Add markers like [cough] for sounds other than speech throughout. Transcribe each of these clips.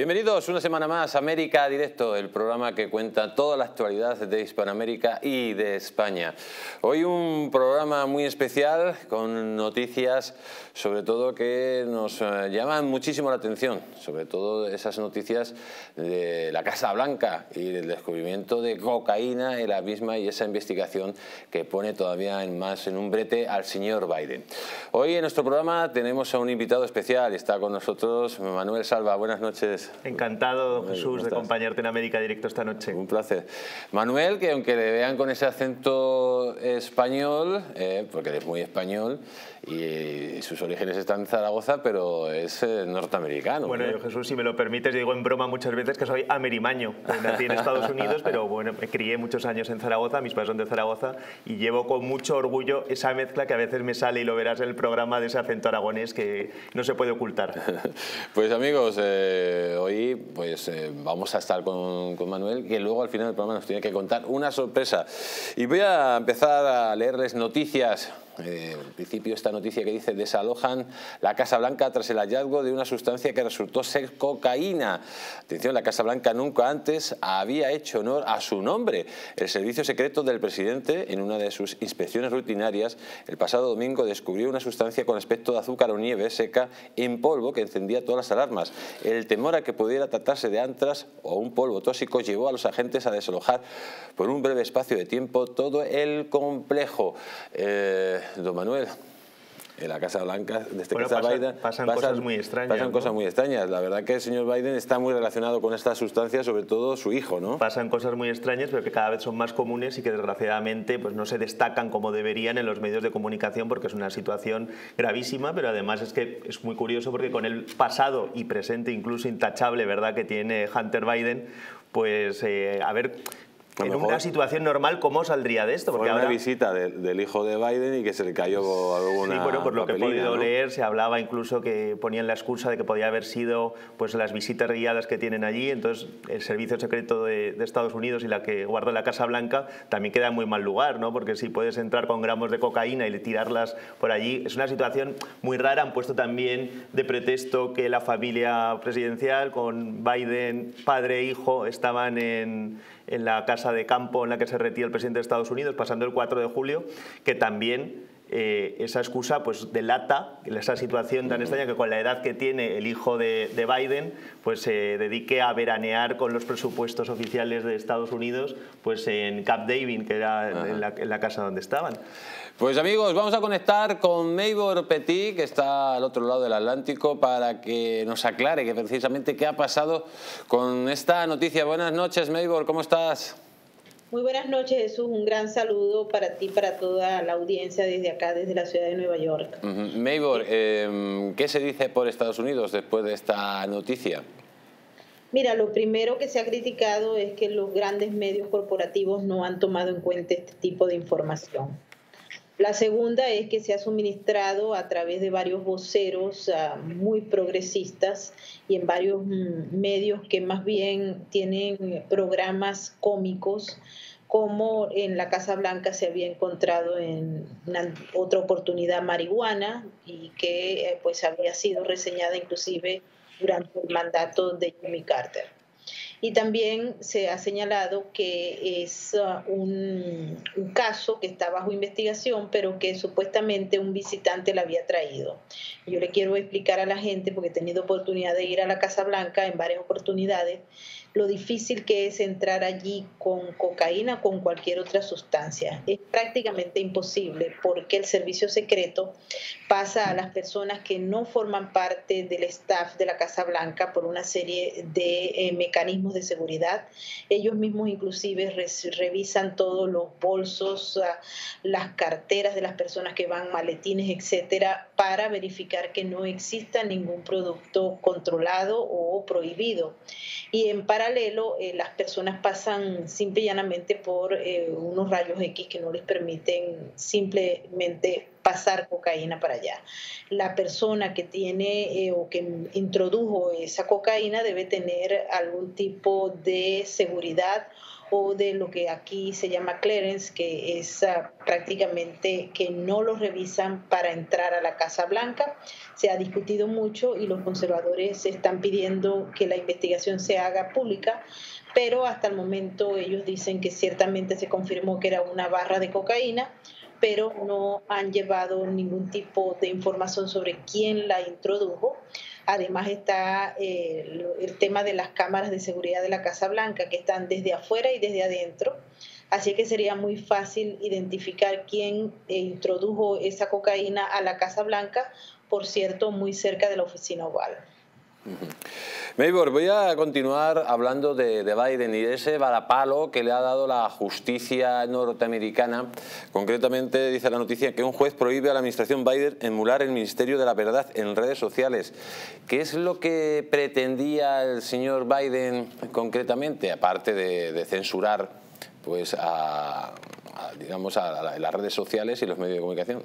Bienvenidos una semana más a América Directo, el programa que cuenta toda la actualidad de Hispanoamérica y de España. Hoy un programa muy especial con noticias sobre todo que nos eh, llaman muchísimo la atención, sobre todo esas noticias de la Casa Blanca y del descubrimiento de cocaína en la misma y esa investigación que pone todavía en más en un brete al señor Biden. Hoy en nuestro programa tenemos a un invitado especial, está con nosotros Manuel Salva. Buenas noches. Encantado, Jesús, de acompañarte en América Directo esta noche. Un placer. Manuel, que aunque le vean con ese acento español, eh, porque es muy español, y sus orígenes están en Zaragoza, pero es eh, norteamericano. Bueno, yo, Jesús, si me lo permites, digo en broma muchas veces que soy amerimaño. Nací en Estados [laughs] Unidos, pero bueno, me crié muchos años en Zaragoza, mis padres son de Zaragoza, y llevo con mucho orgullo esa mezcla que a veces me sale, y lo verás en el programa, de ese acento aragonés que no se puede ocultar. [laughs] pues amigos, eh, hoy pues eh, vamos a estar con, con Manuel, que luego al final del programa nos tiene que contar una sorpresa. Y voy a empezar a leerles noticias eh, en principio esta noticia que dice desalojan la Casa Blanca tras el hallazgo de una sustancia que resultó ser cocaína. Atención, la Casa Blanca nunca antes había hecho honor a su nombre. El servicio secreto del presidente, en una de sus inspecciones rutinarias, el pasado domingo descubrió una sustancia con aspecto de azúcar o nieve seca en polvo que encendía todas las alarmas. El temor a que pudiera tratarse de antras o un polvo tóxico llevó a los agentes a desalojar por un breve espacio de tiempo todo el complejo. Eh, don Manuel, en la Casa Blanca, desde bueno, Casa pasa, Biden, pasan, cosas muy extrañas. Pasan ¿no? cosas muy extrañas. La verdad que el señor Biden está muy relacionado con esta sustancia, sobre todo su hijo, ¿no? Pasan cosas muy extrañas, pero que cada vez son más comunes y que desgraciadamente pues, no se destacan como deberían en los medios de comunicación porque es una situación gravísima, pero además es que es muy curioso porque con el pasado y presente incluso intachable, ¿verdad?, que tiene Hunter Biden, pues eh, a ver en una situación normal, ¿cómo saldría de esto? Porque fue una ahora... visita de, del hijo de Biden y que se le cayó alguna Sí, bueno, por lo que he podido ¿no? leer, se hablaba incluso que ponían la excusa de que podía haber sido pues, las visitas guiadas que tienen allí, entonces el servicio secreto de, de Estados Unidos y la que guarda la Casa Blanca también queda en muy mal lugar, ¿no? Porque si puedes entrar con gramos de cocaína y tirarlas por allí, es una situación muy rara. Han puesto también de pretexto que la familia presidencial con Biden, padre e hijo, estaban en en la casa de campo en la que se retira el presidente de Estados Unidos, pasando el 4 de julio, que también eh, esa excusa pues delata esa situación tan extraña que con la edad que tiene el hijo de, de, Biden pues se dedique a veranear con los presupuestos oficiales de Estados Unidos pues en Camp David que era en la, en la casa donde estaban pues amigos, vamos a conectar con Maybor Petit, que está al otro lado del Atlántico, para que nos aclare que precisamente qué ha pasado con esta noticia. Buenas noches, Maybor, ¿cómo estás? Muy buenas noches, Jesús. Un gran saludo para ti, para toda la audiencia desde acá, desde la ciudad de Nueva York. Uh -huh. Maybor, eh, ¿qué se dice por Estados Unidos después de esta noticia? Mira, lo primero que se ha criticado es que los grandes medios corporativos no han tomado en cuenta este tipo de información. La segunda es que se ha suministrado a través de varios voceros uh, muy progresistas y en varios mm, medios que más bien tienen programas cómicos, como en la Casa Blanca se había encontrado en otra oportunidad marihuana y que eh, pues había sido reseñada inclusive durante el mandato de Jimmy Carter. Y también se ha señalado que es uh, un, un, caso que está bajo investigación, pero que supuestamente un visitante la había traído. Yo le quiero explicar a la gente, porque he tenido oportunidad de ir a la Casa Blanca en varias oportunidades, lo difícil que es entrar allí con cocaína o con cualquier otra sustancia. Es prácticamente imposible porque el servicio secreto pasa a las personas que no forman parte del staff de la Casa Blanca por una serie de eh, mecanismos de seguridad. Ellos mismos inclusive revisan todos los bolsos, uh, las carteras de las personas que van, maletines, etcétera, para verificar que no exista ningún producto controlado o prohibido. Y en paralelo, eh, las personas pasan simple y llanamente por eh, unos rayos X que no les permiten simplemente pasar cocaína para allá. La persona que tiene eh, o que introdujo esa cocaína debe tener algún tipo de seguridad o de lo que aquí se llama clearance, que es ah, prácticamente que no lo revisan para entrar a la Casa Blanca. Se ha discutido mucho y los conservadores están pidiendo que la investigación se haga pública, pero hasta el momento ellos dicen que ciertamente se confirmó que era una barra de cocaína pero no han llevado ningún tipo de información sobre quién la introdujo. Además está eh, el tema de las cámaras de seguridad de la Casa Blanca que están desde afuera y desde adentro. Así que sería muy fácil identificar quién eh, introdujo esa cocaína a la Casa Blanca, por cierto, muy cerca de la oficina oval. Maybor, voy a continuar hablando de, Biden y de ese varapalo que le ha dado la justicia norteamericana. Concretamente dice la noticia que un juez prohíbe a la administración Biden emular el Ministerio de la Verdad en redes sociales. ¿Qué es lo que pretendía el señor Biden concretamente, aparte de, censurar pues, a, digamos, a las redes sociales y los medios de comunicación?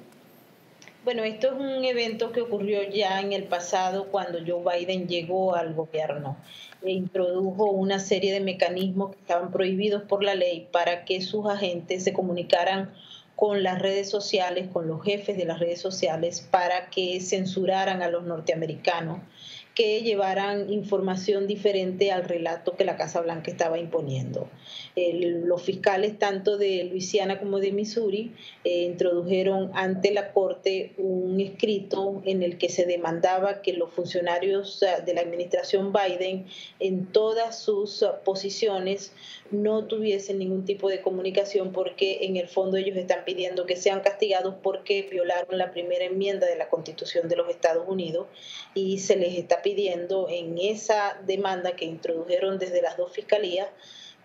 Bueno, esto es un evento que ocurrió ya en el pasado cuando Joe Biden llegó al gobierno e introdujo una serie de mecanismos que estaban prohibidos por la ley para que sus agentes se comunicaran con las redes sociales, con los jefes de las redes sociales, para que censuraran a los norteamericanos que llevaran información diferente al relato que la Casa Blanca estaba imponiendo. los fiscales tanto de Luisiana como de Missouri eh, introdujeron ante la Corte un escrito en el que se demandaba que los funcionarios de la administración Biden en todas sus posiciones no tuviesen ningún tipo de comunicación porque en el fondo ellos están pidiendo que sean castigados porque violaron la primera enmienda de la Constitución de los Estados Unidos y se les está pidiendo en esa demanda que introdujeron desde las dos fiscalías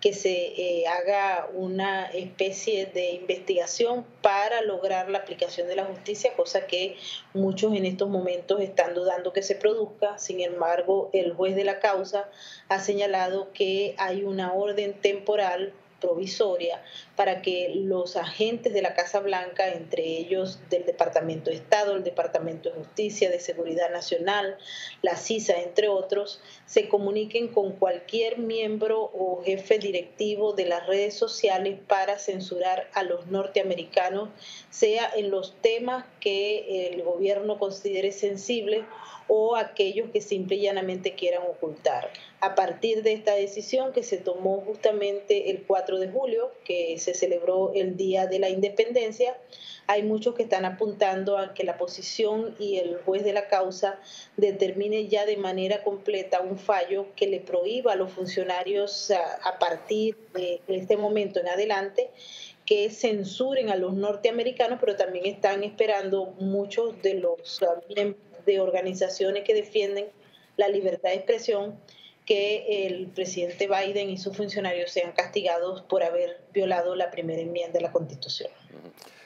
que se eh, haga una especie de investigación para lograr la aplicación de la justicia, cosa que muchos en estos momentos están dudando que se produzca. Sin embargo, el juez de la causa ha señalado que hay una orden temporal provisoria para que los agentes de la Casa Blanca, entre ellos del Departamento de Estado, el Departamento de Justicia, de Seguridad Nacional, la CISA, entre otros, se comuniquen con cualquier miembro o jefe directivo de las redes sociales para censurar a los norteamericanos, sea en los temas que el gobierno considere sensibles o aquellos que simple y llanamente quieran ocultar. A partir de esta decisión que se tomó justamente el 4 de julio, que se celebró el Día de la Independencia, hay muchos que están apuntando a que la posición y el juez de la causa determine ya de manera completa un fallo que le prohíba a los funcionarios a, partir de este momento en adelante que censuren a los norteamericanos, pero también están esperando muchos de los de organizaciones que defienden la libertad de expresión que el presidente Biden y sus funcionarios sean castigados por haber violado la primera enmienda de la Constitución.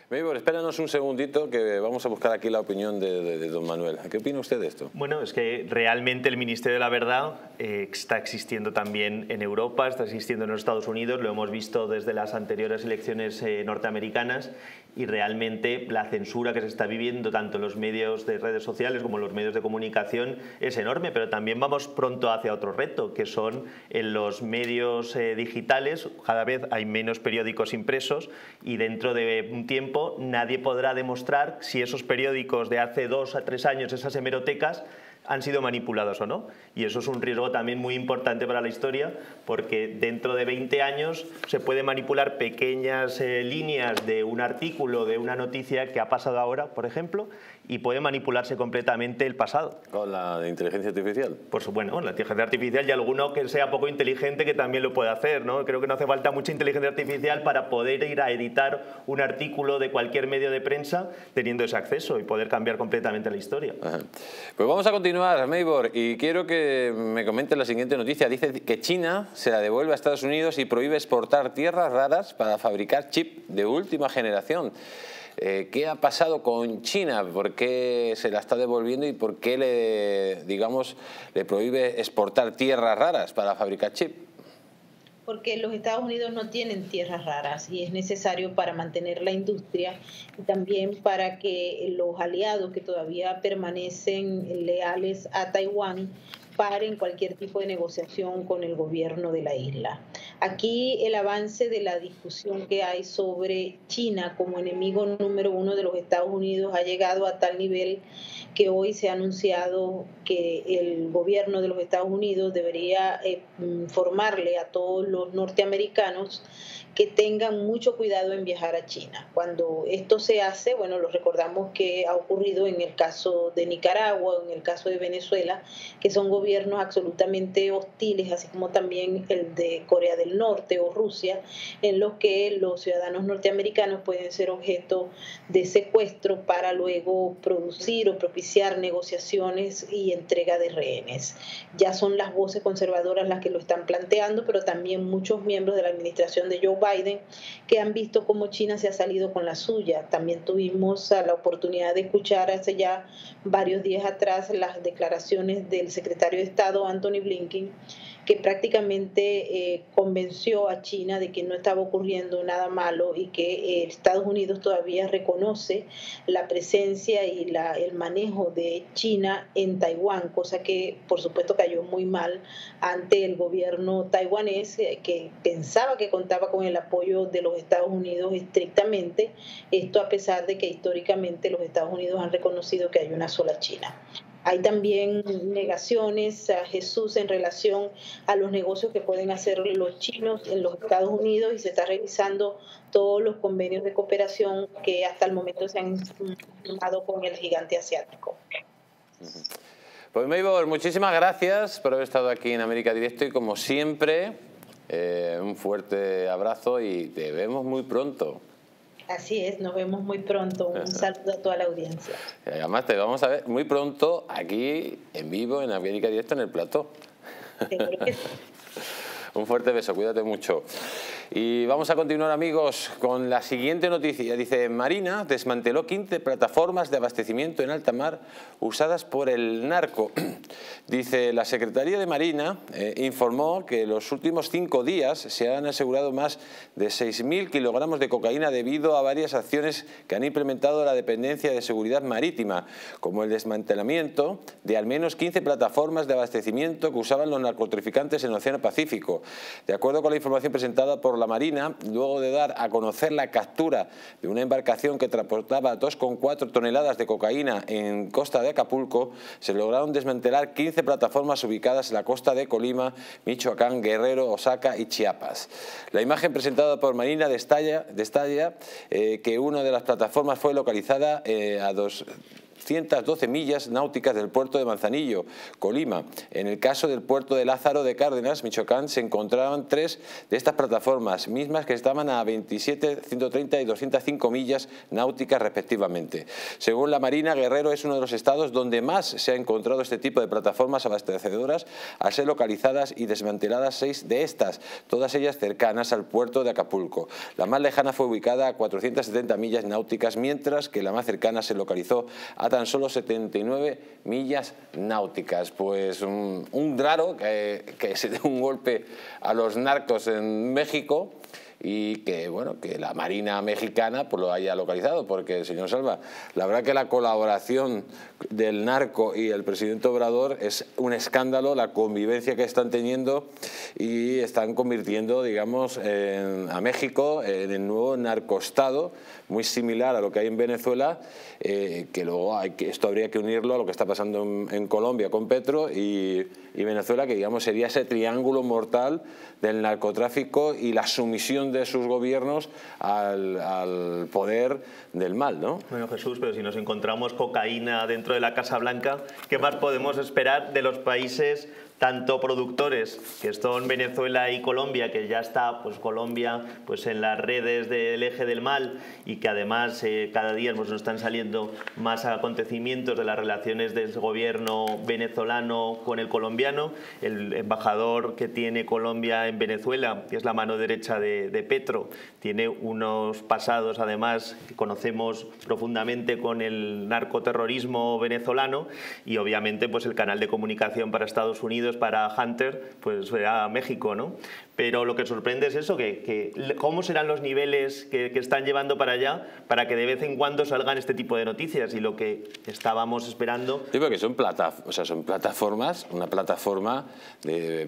Meibor, espéranos un segundito que vamos a buscar aquí la opinión de, don Manuel. ¿Qué opina usted de esto? Bueno, es que realmente el Ministerio de la Verdad eh, está existiendo también en Europa, está existiendo en los Estados Unidos, lo hemos visto desde las anteriores elecciones eh, norteamericanas y realmente la censura que se está viviendo tanto en los medios de redes sociales como en los medios de comunicación es enorme, pero también vamos pronto hacia otro reto, que son en los medios eh, digitales, cada vez hay menos periódicos impresos y dentro de un tiempo nadie podrá demostrar si esos periódicos de hace dos a tres años, esas hemerotecas, han sido manipulados o no. Y eso es un riesgo también muy importante para la historia, porque dentro de 20 años se puede manipular pequeñas eh, líneas de un artículo, de una noticia que ha pasado ahora, por ejemplo, y puede manipularse completamente el pasado. ¿Con la inteligencia artificial? Por supuesto, bueno, la inteligencia artificial y alguno que sea poco inteligente que también lo puede hacer. ¿no? Creo que no hace falta mucha inteligencia artificial para poder ir a editar un artículo de cualquier medio de prensa teniendo ese acceso y poder cambiar completamente la historia. Pues vamos a continuar, Maybor, y quiero que me comente la siguiente noticia. Dice que China se la devuelve a Estados Unidos y prohíbe exportar tierras raras para fabricar chip de última generación. Eh, ¿Qué ha pasado con China? ¿Por qué se la está devolviendo y por qué le, digamos, le prohíbe exportar tierras raras para fabricar chip? porque los Estados Unidos no tienen tierras raras y es necesario para mantener la industria y también para que los aliados que todavía permanecen leales a Taiwán paren cualquier tipo de negociación con el gobierno de la isla. Aquí el avance de la discusión que hay sobre China como enemigo número uno de los Estados Unidos ha llegado a tal nivel que hoy se ha anunciado que el gobierno de los Estados Unidos debería eh, informarle a todos los norteamericanos que tengan mucho cuidado en viajar a China. Cuando esto se hace, bueno, lo recordamos que ha ocurrido en el caso de Nicaragua, en el caso de Venezuela, que son gobiernos absolutamente hostiles, así como también el de Corea del Norte o Rusia, en los que los ciudadanos norteamericanos pueden ser objeto de secuestro para luego producir o propiciar negociaciones y entrega de rehenes. Ya son las voces conservadoras las que lo están planteando, pero también muchos miembros de la administración de Joe Biden Biden, que han visto cómo China se ha salido con la suya. También tuvimos la oportunidad de escuchar hace ya varios días atrás las declaraciones del secretario de Estado, Anthony Blinken, que prácticamente eh, convenció a China de que no estaba ocurriendo nada malo y que eh, Estados Unidos todavía reconoce la presencia y la, el manejo de China en Taiwán, cosa que por supuesto cayó muy mal ante el gobierno taiwanés eh, que pensaba que contaba con el apoyo de los Estados Unidos estrictamente, esto a pesar de que históricamente los Estados Unidos han reconocido que hay una sola China. Hay también negaciones a Jesús en relación a los negocios que pueden hacer los chinos en los Estados Unidos y se está revisando todos los convenios de cooperación que hasta el momento se han firmado con el gigante asiático. Pues Maybor, muchísimas gracias por haber estado aquí en América Directo y como siempre, eh, un fuerte abrazo y te vemos muy pronto. Así es, nos vemos muy pronto. Un saludo a toda la audiencia. Además, te vamos a ver muy pronto aquí en vivo, en América Directo, en el plató. [laughs] Un fuerte beso, cuídate mucho. Y vamos a continuar amigos con la siguiente noticia. Dice, Marina desmanteló 15 plataformas de abastecimiento en alta mar usadas por el narco. [clears throat] Dice, la Secretaría de Marina eh, informó que los últimos cinco días se han asegurado más de 6.000 kilogramos de cocaína debido a varias acciones que han implementado la dependencia de seguridad marítima, como el desmantelamiento de al menos 15 plataformas de abastecimiento que usaban los narcotraficantes en el Océano Pacífico. De acuerdo con la información presentada por la Marina, luego de dar a conocer la captura de una embarcación que transportaba 2,4 toneladas de cocaína en costa de Acapulco, se lograron desmantelar 15 plataformas ubicadas en la costa de Colima, Michoacán, Guerrero, Osaka y Chiapas. La imagen presentada por Marina destalla, eh, que una de las plataformas fue localizada eh, a dos 212 millas náuticas del puerto de Manzanillo, Colima. En el caso del puerto de Lázaro de Cárdenas, Michoacán, se encontraban tres de estas plataformas, mismas que estaban a 27, 130 y 205 millas náuticas respectivamente. Según la Marina, Guerrero es uno de los estados donde más se ha encontrado este tipo de plataformas abastecedoras, al ser localizadas y desmanteladas seis de estas, todas ellas cercanas al puerto de Acapulco. La más lejana fue ubicada a 470 millas náuticas, mientras que la más cercana se localizó a tan solo 79 millas náuticas. Pues un, raro que, que se dé un golpe a los narcos en México y que bueno que la Marina mexicana pues lo haya localizado porque señor Salva la verdad que la colaboración del narco y el presidente Obrador es un escándalo la convivencia que están teniendo y están convirtiendo digamos a México en el nuevo narcoestado muy similar a lo que hay en Venezuela eh, que luego hay que, esto habría que unirlo a lo que está pasando en, Colombia con Petro y, y Venezuela que digamos sería ese triángulo mortal del narcotráfico y la sumisión de sus gobiernos al, poder del mal, ¿no? Bueno, Jesús, pero si nos encontramos cocaína dentro de la Casa Blanca, ¿qué más podemos esperar de los países tanto productores que son Venezuela y Colombia, que ya está pues Colombia pues en las redes del eje del mal y que además eh, cada día pues, nos están saliendo más acontecimientos de las relaciones del gobierno venezolano con el colombiano, el embajador que tiene Colombia en Venezuela, que es la mano derecha de, de Petro, tiene unos pasados además que conocemos profundamente con el narcoterrorismo venezolano y obviamente pues el canal de comunicación para Estados Unidos para Hunter, pues será México, ¿no? Pero lo que sorprende es eso, que, cómo serán los niveles que, están llevando para allá para que de vez en cuando salgan este tipo de noticias y lo que estábamos esperando... Sí, porque son, plata, o sea, son plataformas, una plataforma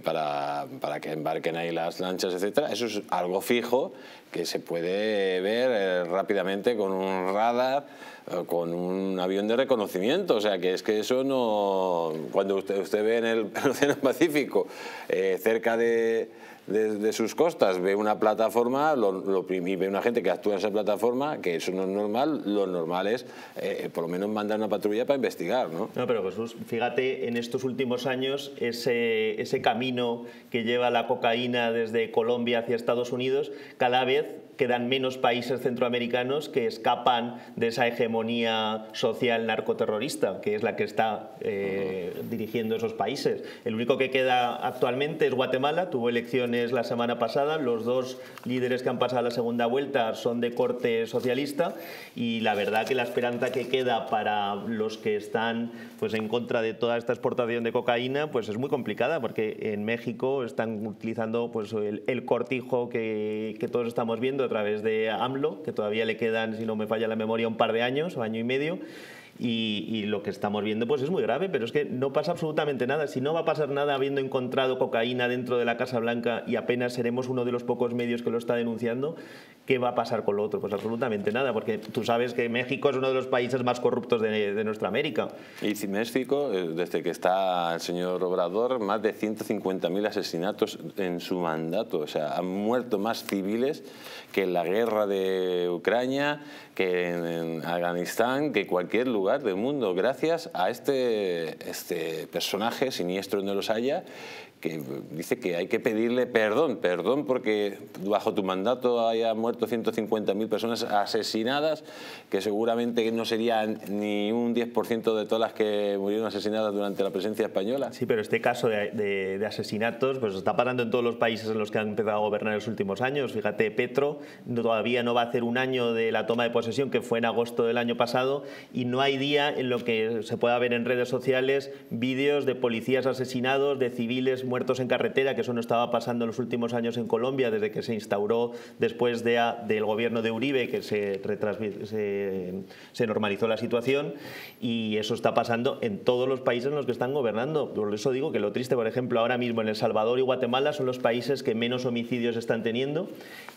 para, para, que embarquen ahí las lanchas, etcétera. Eso es algo fijo que se puede ver eh, rápidamente con un radar eh, con un avión de reconocimiento, o sea que es que eso no... Cuando usted, usted ve en el [laughs] Océano Pacífico, eh, cerca de, de, sus costas ve una plataforma lo, y ve una gente que actúa en esa plataforma, que eso no es normal, lo normal es eh, por lo menos mandar una patrulla para investigar. ¿no? no, pero Jesús, fíjate en estos últimos años ese, ese camino que lleva la cocaína desde Colombia hacia Estados Unidos, cada vez quedan menos países centroamericanos que escapan de esa hegemonía social narcoterrorista, que es la que está eh, dirigiendo esos países. El único que queda actualmente es Guatemala, tuvo elecciones la semana pasada, los dos líderes que han pasado la segunda vuelta son de corte socialista y la verdad que la esperanza que queda para los que están pues, en contra de toda esta exportación de cocaína pues es muy complicada porque en México están utilizando pues, el, cortijo que, que todos estamos viendo a través de AMLO, que todavía le quedan, si no me falla la memoria, un par de años o año y medio. Y, lo que estamos viendo pues es muy grave, pero es que no pasa absolutamente nada. Si no va a pasar nada habiendo encontrado cocaína dentro de la Casa Blanca y apenas seremos uno de los pocos medios que lo está denunciando, ¿qué va a pasar con lo otro? Pues absolutamente nada, porque tú sabes que México es uno de los países más corruptos de, de nuestra América. Y México, eh, desde que está el señor Obrador, más de 150.000 asesinatos en su mandato. O sea, han muerto más civiles que en la guerra de Ucrania, que en Afganistán, que cualquier lugar del mundo, gracias a este, este personaje, siniestro no los haya, que dice que hay que pedirle perdón, perdón porque bajo tu mandato haya muerto 150.000 personas asesinadas, que seguramente no serían ni un 10% de todas las que murieron asesinadas durante la presencia española. Sí, pero este caso de, asesinatos pues está parando en todos los países en los que han empezado a gobernar en los últimos años. Fíjate, Petro todavía no va a hacer un año de la toma de posesión, que fue en agosto del año pasado, y no hay día en lo que se pueda ver en redes sociales vídeos de policías asesinados, de civiles muertos en carretera, que eso no estaba pasando en los últimos años en Colombia, desde que se instauró después de, del gobierno de Uribe, que se, se, normalizó la situación, y eso está pasando en todos los países en los que están gobernando. Por eso digo que lo triste, por ejemplo, ahora mismo en El Salvador y Guatemala son los países que menos homicidios están teniendo,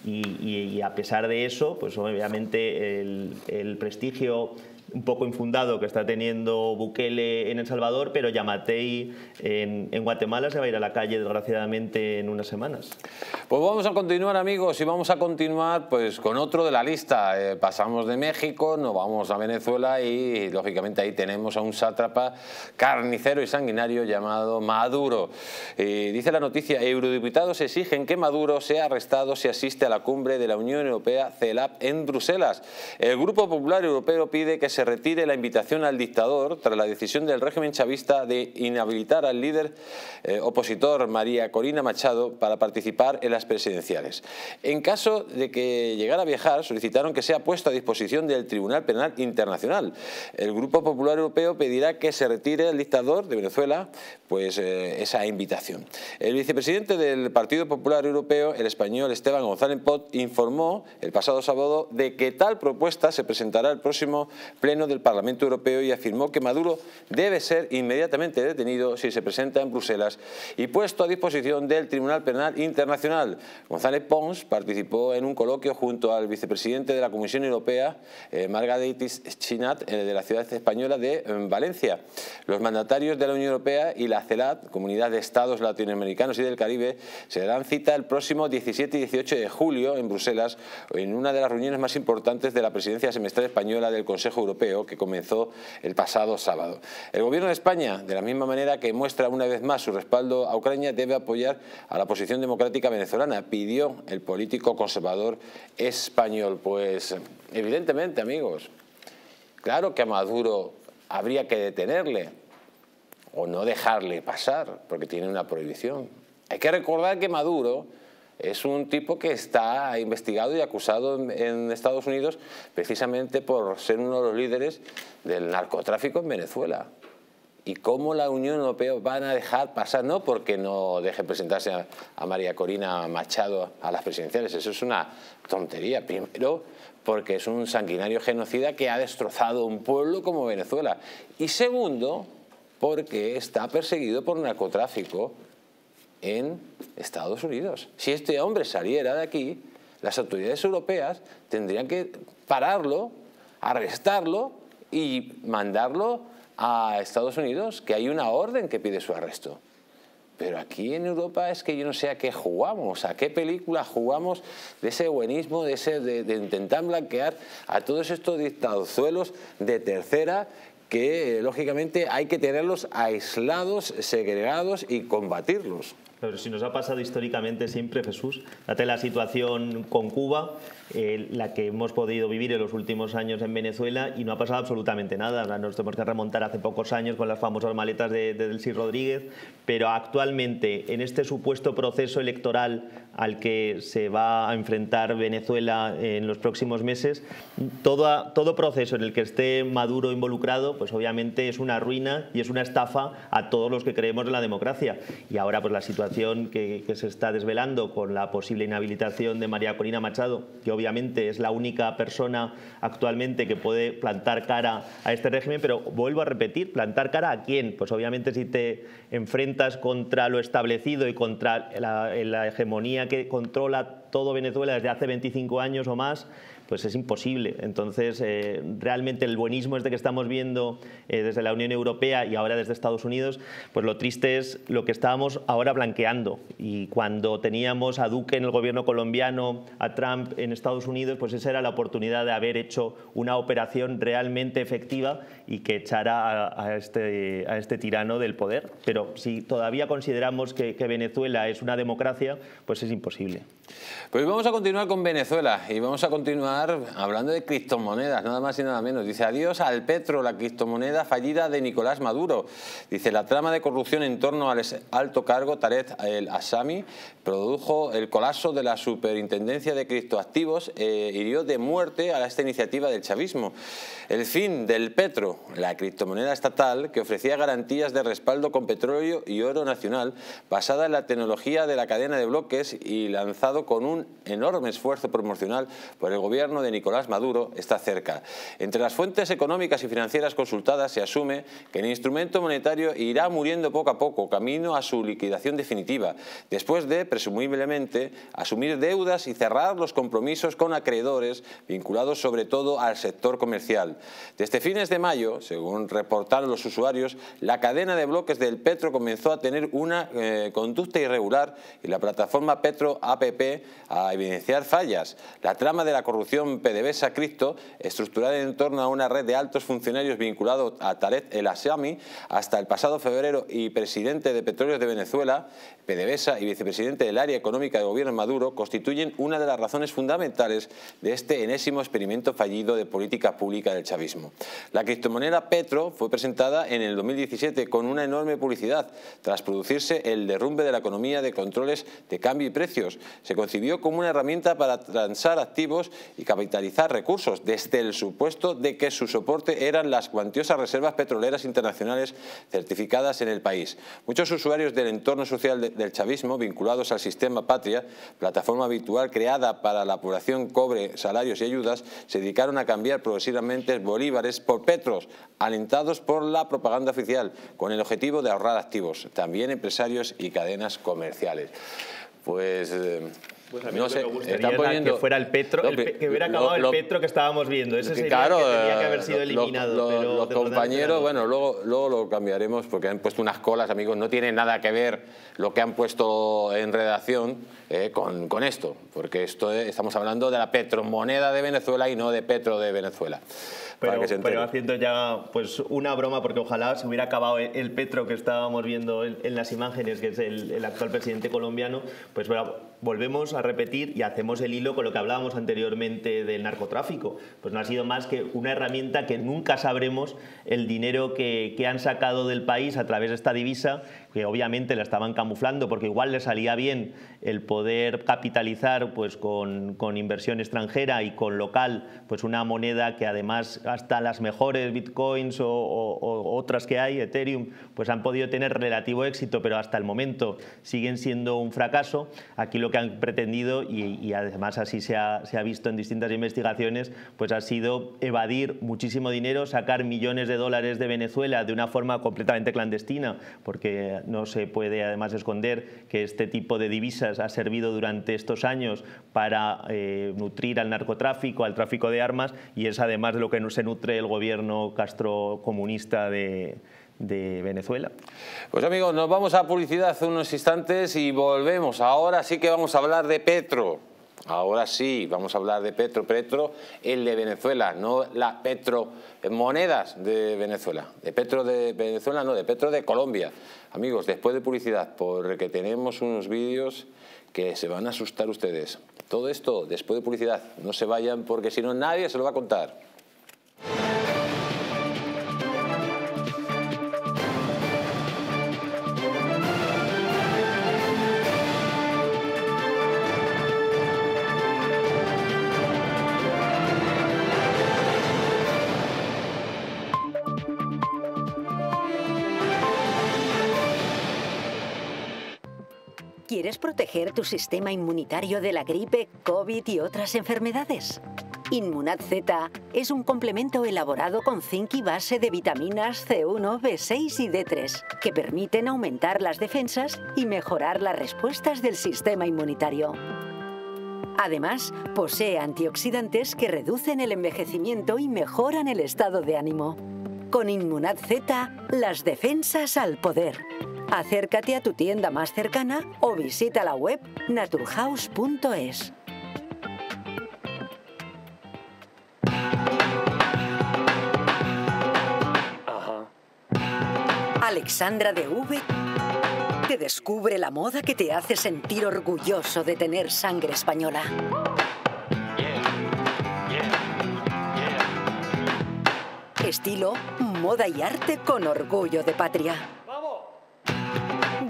y, a pesar de eso, pues obviamente el prestigio un poco infundado que está teniendo Bukele en El Salvador, pero Yamatei en, en, Guatemala se va a ir a la calle desgraciadamente en unas semanas. Pues vamos a continuar amigos y vamos a continuar pues con otro de la lista. Eh, pasamos de México, nos vamos a Venezuela y lógicamente ahí tenemos a un sátrapa carnicero y sanguinario llamado Maduro. dice la noticia, eurodiputados exigen que Maduro sea arrestado si asiste a la cumbre de la Unión Europea CELAP en Bruselas. El Grupo Popular Europeo pide que se retire la invitación al dictador tras la decisión del régimen chavista de inhabilitar al líder eh, opositor María Corina Machado para participar en las presidenciales. En caso de que llegara a viajar, solicitaron que sea puesto a disposición del Tribunal Penal Internacional. El Grupo Popular Europeo pedirá que se retire el dictador de Venezuela pues, eh, esa invitación. El vicepresidente del Partido Popular Europeo, el español Esteban González Pot, informó el pasado sábado de que tal propuesta se presentará el próximo pleno del Parlamento Europeo y afirmó que Maduro debe ser inmediatamente detenido si se presenta en Bruselas y puesto a disposición del Tribunal Penal Internacional. González Pons participó en un coloquio junto al vicepresidente de la Comisión Europea, eh, Margaritis Chinat, eh, de la ciudad española de eh, Valencia. Los mandatarios de la Unión Europea y la CELAT, Comunidad de Estados Latinoamericanos y del Caribe, se darán cita el próximo 17 y 18 de julio en Bruselas, en una de las reuniones más importantes de la presidencia semestral española del Consejo Europeo que comenzó el pasado sábado. El Gobierno de España, de la misma manera que muestra una vez más su respaldo a Ucrania, debe apoyar a la posición democrática venezolana, pidió el político conservador español. Pues evidentemente, amigos, claro que a Maduro habría que detenerle o no dejarle pasar, porque tiene una prohibición. Hay que recordar que Maduro es un tipo que está investigado y acusado en, Estados Unidos precisamente por ser uno de los líderes del narcotráfico en Venezuela. y cómo la Unión Europea van a dejar pasar, no porque no deje presentarse a, María Corina Machado a las presidenciales, eso es una tontería. Primero, porque es un sanguinario genocida que ha destrozado un pueblo como Venezuela. Y segundo, porque está perseguido por narcotráfico en Estados Unidos. Si este hombre saliera de aquí, las autoridades europeas tendrían que pararlo, arrestarlo y mandarlo a Estados Unidos, que hay una orden que pide su arresto. Pero aquí en Europa es que yo no sé a qué jugamos, a qué película jugamos de ese buenismo, de, ese, de, intentar blanquear a todos estos dictaduzuelos de tercera que lógicamente hay que tenerlos aislados, segregados y combatirlos. Pero si nos ha pasado históricamente siempre, Jesús, date la situación con Cuba, eh, la que hemos podido vivir en los últimos años en Venezuela y no ha pasado absolutamente nada. nos tenemos que remontar hace pocos años con las famosas maletas de, de Delcy Rodríguez, pero actualmente en este supuesto proceso electoral al que se va a enfrentar Venezuela en los próximos meses, todo, todo proceso en el que esté Maduro involucrado, pues obviamente es una ruina y es una estafa a todos los que creemos en la democracia. Y ahora pues la situación que, se está desvelando con la posible inhabilitación de María Corina Machado, que obviamente es la única persona actualmente que puede plantar cara a este régimen, pero vuelvo a repetir, plantar cara a quién? Pues obviamente si te enfrentas contra lo establecido y contra la hegemonía que controla todo Venezuela desde hace 25 años o más, pues es imposible. Entonces, eh, realmente el buenismo este que estamos viendo eh, desde la Unión Europea y ahora desde Estados Unidos, pues lo triste es lo que estábamos ahora blanqueando. Y cuando teníamos a Duque en el gobierno colombiano, a Trump en Estados Unidos, pues esa era la oportunidad de haber hecho una operación realmente efectiva y que echara a, este, a este tirano del poder. Pero si todavía consideramos que, que Venezuela es una democracia, pues es imposible. Pues vamos a continuar con Venezuela y vamos a continuar hablando de criptomonedas, nada más y nada menos. Dice adiós al petro, la criptomoneda fallida de Nicolás Maduro. Dice la trama de corrupción en torno al alto cargo Tarek el Asami produjo el colapso de la superintendencia de criptoactivos e hirió de muerte a esta iniciativa del chavismo. El fin del petro, la criptomoneda estatal que ofrecía garantías de respaldo con petróleo y oro nacional basada en la tecnología de la cadena de bloques y lanzado con un enorme esfuerzo promocional por el gobierno de Nicolás Maduro, está cerca. Entre las fuentes económicas y financieras consultadas se asume que el instrumento monetario irá muriendo poco a poco, camino a su liquidación definitiva, después de, presumiblemente, asumir deudas y cerrar los compromisos con acreedores vinculados sobre todo al sector comercial. Desde fines de mayo, según reportaron los usuarios, la cadena de bloques del Petro comenzó a tener una eh, conducta irregular y la plataforma Petro APP a evidenciar fallas. La trama de la corrupción PDVSA Cristo, estructurada en torno a una red de altos funcionarios vinculados a Tarek El Asami, hasta el pasado febrero y presidente de Petróleos de Venezuela, PDVSA y vicepresidente del área económica del gobierno Maduro, constituyen una de las razones fundamentales de este enésimo experimento fallido de política pública del chavismo. La criptomoneda Petro fue presentada en el 2017 con una enorme publicidad, tras producirse el derrumbe de la economía de controles de cambio y precios. Se concibió como una herramienta para transar activos y capitalizar recursos, desde el supuesto de que su soporte eran las cuantiosas reservas petroleras internacionales certificadas en el país. Muchos usuarios del entorno social del chavismo, vinculados al sistema Patria, plataforma habitual creada para la población cobre salarios y ayudas, se dedicaron a cambiar progresivamente bolívares por petros, alentados por la propaganda oficial, con el objetivo de ahorrar activos, también empresarios y cadenas comerciales. Pues... Eh, pues a mí no sé, me poniendo, que fuera el Petro, que hubiera acabado el Petro que estábamos viendo. Ese sería claro, que tenía que haber sido eliminado. los compañeros, bueno, luego, luego lo cambiaremos porque han puesto unas colas, amigos. No tiene nada que ver lo que han puesto en redacción eh, con, con, esto, porque esto estamos hablando de la petromoneda de Venezuela y no de Petro de Venezuela. Pero, haciendo ya pues una broma, porque ojalá se hubiera acabado el Petro que estábamos viendo en, las imágenes, que es el, el actual presidente colombiano, pues bueno, volvemos a repetir y hacemos el hilo con lo que hablábamos anteriormente del narcotráfico. Pues no ha sido más que una herramienta que nunca sabremos el dinero que, han sacado del país a través de esta divisa, que obviamente la estaban camuflando porque igual le salía bien el poder capitalizar pues, con, con inversión extranjera y con local pues una moneda que además hasta las mejores bitcoins o, otras que hay, Ethereum, pues han podido tener relativo éxito, pero hasta el momento siguen siendo un fracaso. Aquí lo que han pretendido, y, además así se ha, se ha, visto en distintas investigaciones, pues ha sido evadir muchísimo dinero, sacar millones de dólares de Venezuela de una forma completamente clandestina, porque no se puede además esconder que este tipo de divisas ha servido durante estos años para eh, nutrir al narcotráfico, al tráfico de armas, y es además de lo que se nutre el gobierno castrocomunista de, de Venezuela. Pues amigos, nos vamos a publicidad unos instantes y volvemos. Ahora sí que vamos a hablar de Petro. Ahora sí, vamos a hablar de Petro. Petro, el de Venezuela, no la Petro monedas de Venezuela. De Petro de Venezuela, no, de Petro de Colombia. Amigos, después de publicidad, porque tenemos unos vídeos que se van a asustar ustedes. Todo esto después de publicidad. No se vayan porque si no nadie se lo va a contar. Proteger tu sistema inmunitario de la gripe, COVID y otras enfermedades? Inmunad Z es un complemento elaborado con zinc y base de vitaminas C1, B6 y D3 que permiten aumentar las defensas y mejorar las respuestas del sistema inmunitario. Además, posee antioxidantes que reducen el envejecimiento y mejoran el estado de ánimo. Con Inmunad Z, las defensas al poder. Acércate a tu tienda más cercana o visita la web naturhaus.es. Alexandra de V te descubre la moda que te hace sentir orgulloso de tener sangre española. Estilo, moda y arte con orgullo de patria.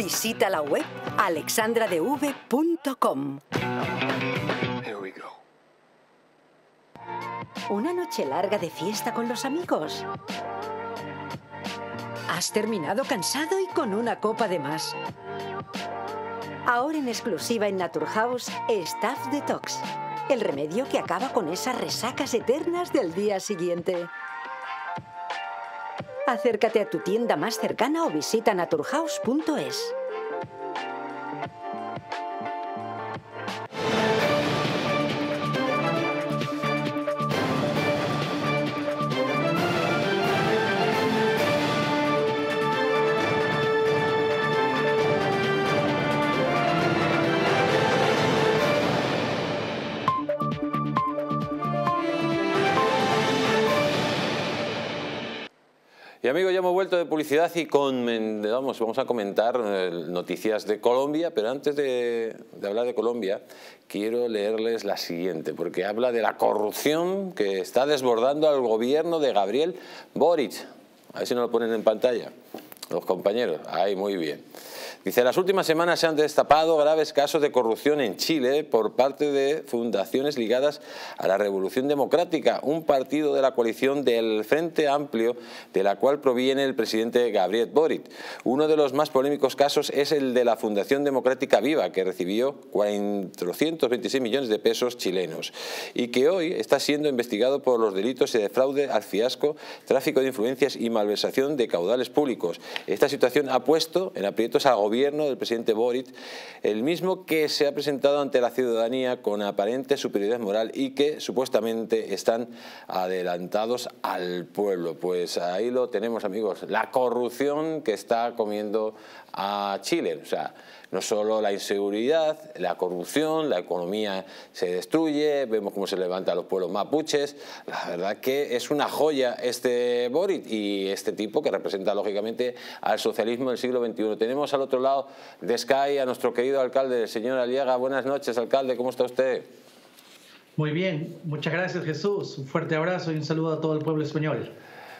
Visita la web alexandradev.com. Una noche larga de fiesta con los amigos. Has terminado cansado y con una copa de más. Ahora en exclusiva en Naturhaus, Staff Detox. El remedio que acaba con esas resacas eternas del día siguiente. Acércate a tu tienda más cercana o visita naturhaus.es. amigos, ya hemos vuelto de publicidad y con, vamos, vamos a comentar eh, noticias de Colombia, pero antes de, hablar de Colombia, quiero leerles la siguiente, porque habla de la corrupción que está desbordando al gobierno de Gabriel Boric. A ver si nos lo ponen en pantalla, los compañeros. Ahí, muy bien. Dice, las últimas semanas se han destapado graves casos de corrupción en Chile por parte de fundaciones ligadas a la Revolución Democrática, un partido de la coalición del Frente Amplio, de la cual proviene el presidente Gabriel Boric. Uno de los más polémicos casos es el de la Fundación Democrática Viva, que recibió 426 millones de pesos chilenos y que hoy está siendo investigado por los delitos de fraude al fiasco, tráfico de influencias y malversación de caudales públicos. Esta situación ha puesto en aprietos al gobierno gobierno del presidente Boric, el mismo que se ha presentado ante la ciudadanía con aparente superioridad moral y que supuestamente están adelantados al pueblo. Pues ahí lo tenemos amigos, la corrupción que está comiendo a Chile. O sea, no solo la inseguridad, la corrupción, la economía se destruye, vemos cómo se levantan los pueblos mapuches. La verdad que es una joya este Boric y este tipo que representa lógicamente al socialismo del siglo XXI. Tenemos al otro lado de Sky a nuestro querido alcalde, el señor Aliaga. Buenas noches, alcalde, ¿cómo está usted? Muy bien, muchas gracias Jesús. Un fuerte abrazo y un saludo a todo el pueblo español.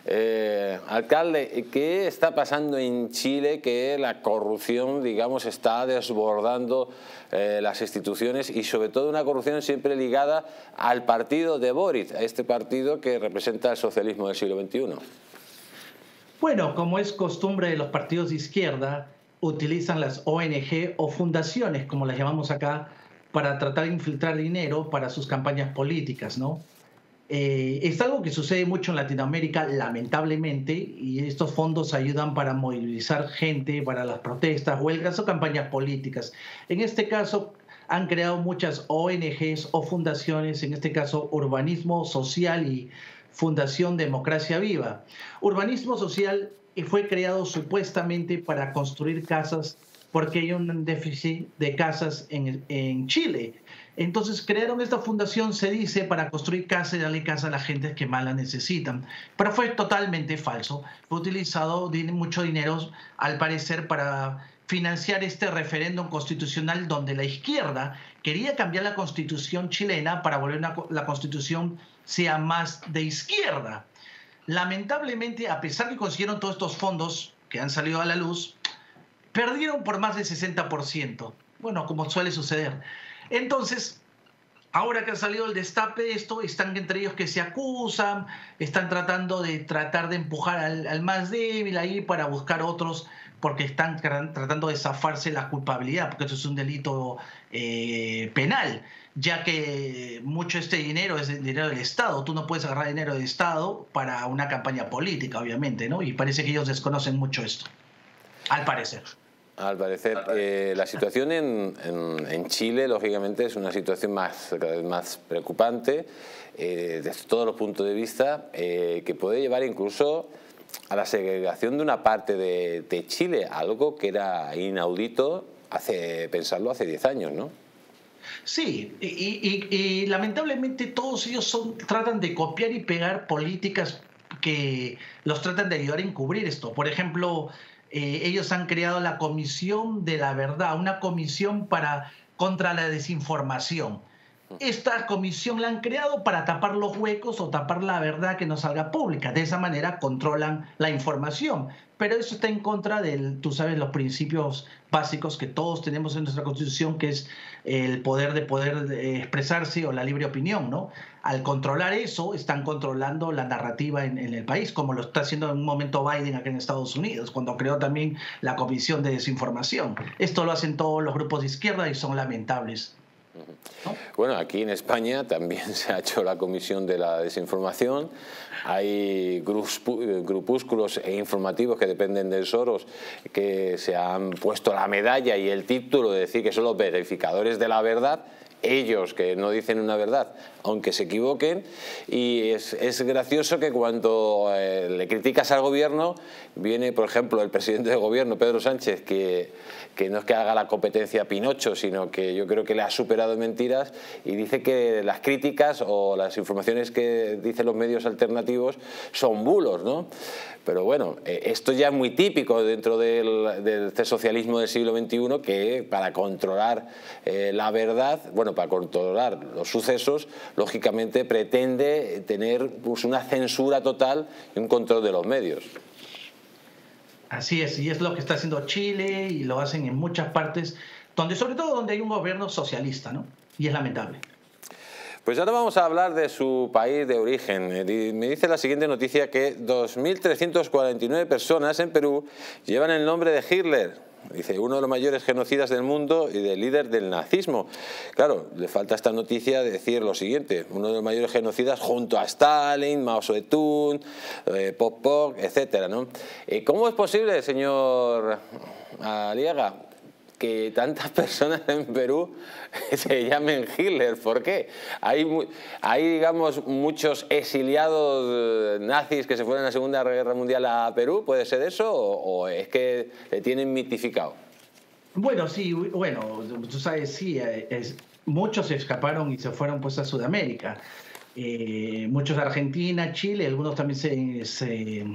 Eh, alcalde, ¿qué está pasando en Chile que la corrupción, digamos, está desbordando eh, las instituciones y sobre todo una corrupción siempre ligada al partido de Boric, a este partido que representa el socialismo del siglo XXI? Bueno, como es costumbre de los partidos de izquierda, utilizan las ONG o fundaciones, como las llamamos acá, para tratar de infiltrar dinero para sus campañas políticas, ¿no? Eh, es algo que sucede mucho en Latinoamérica, lamentablemente, y estos fondos ayudan para movilizar gente para las protestas, huelgas o campañas políticas. En este caso, han creado muchas ONGs o fundaciones, en este caso Urbanismo Social y Fundación Democracia Viva. Urbanismo Social fue creado supuestamente para construir casas porque hay un déficit de casas en, en Chile. Entonces crearon esta fundación, se dice, para construir casas y darle casa a la gente que más la necesitan. Pero fue totalmente falso. Fue utilizado mucho dinero, al parecer, para financiar este referéndum constitucional donde la izquierda quería cambiar la constitución chilena para volver a la constitución sea más de izquierda. Lamentablemente, a pesar de que consiguieron todos estos fondos que han salido a la luz, perdieron por más del 60%. Bueno, como suele suceder. Entonces, ahora que ha salido el destape esto, están entre ellos que se acusan, están tratando de tratar de empujar al, más débil ahí para buscar otros porque están tratando de zafarse la culpabilidad, porque eso es un delito eh, penal, ya que mucho este dinero es el dinero del Estado. Tú no puedes agarrar dinero del Estado para una campaña política, obviamente, ¿no? Y parece que ellos desconocen mucho esto, al parecer. Al parecer, eh, la situación en, Chile, lógicamente, es una situación más, más preocupante eh, desde todos los puntos de vista, eh, que puede llevar incluso a la segregación de una parte de, Chile, algo que era inaudito hace pensarlo hace 10 años, ¿no? Sí, y, lamentablemente todos ellos son, tratan de copiar y pegar políticas que los tratan de ayudar a encubrir esto. Por ejemplo, eh, ellos han creado la Comisión de la Verdad, una comisión para contra la desinformación. Esta comisión la han creado para tapar los huecos o tapar la verdad que no salga pública. De esa manera controlan la información. Pero eso está en contra de, tú sabes, los principios básicos que todos tenemos en nuestra Constitución, que es el poder de poder expresarse o la libre opinión, ¿no? Al controlar eso, están controlando la narrativa en, el país, como lo está haciendo en un momento Biden aquí en Estados Unidos, cuando creó también la Comisión de Desinformación. Esto lo hacen todos los grupos de izquierda y son lamentables. Bueno, aquí en España también [laughs] se ha hecho la comisión de la desinformación. Hay grupúsculos e informativos que dependen del Soros que se han puesto la medalla y el título de decir que son los verificadores de la verdad ellos que no dicen una verdad, aunque se equivoquen, y es, gracioso que cuando eh, le criticas al gobierno, viene, por ejemplo, el presidente del gobierno, Pedro Sánchez, que, no es que haga la competencia a Pinocho, sino que yo creo que le ha superado en mentiras y dice que las críticas o las informaciones que dicen los medios alternativos son bulos, ¿no? Pero bueno, eh, esto ya es muy típico dentro del, este socialismo del siglo XXI que para controlar eh, la verdad, bueno, para controlar los sucesos, lógicamente pretende tener pues, una censura total y un control de los medios. Así es, y es lo que está haciendo Chile y lo hacen en muchas partes, donde sobre todo donde hay un gobierno socialista, ¿no? Y es lamentable. Pues ahora vamos a hablar de su país de origen. Me dice la siguiente noticia que 2.349 personas en Perú llevan el nombre de Hitler. Dice, uno de los mayores genocidas del mundo y del líder del nazismo. Claro, le falta esta noticia decir lo siguiente, uno de los mayores genocidas junto a Stalin, Mao Zedong, eh, Pop Pop, etc. Eh, ¿Cómo es posible, señor Aliaga, que tantas [laughs] personas en Perú [laughs] se llamen Hitler. ¿Por qué? Hay, digamos, muchos exiliados eh, nazis que se fueron en la Segunda Guerra Mundial a Perú. ¿Puede ser eso? ¿O, es que le tienen mitificado? Bueno, sí, bueno, tú sabes, sí, eh, muchos se escaparon y se fueron pues a Sudamérica. eh, muchos de Argentina, Chile, algunos también se,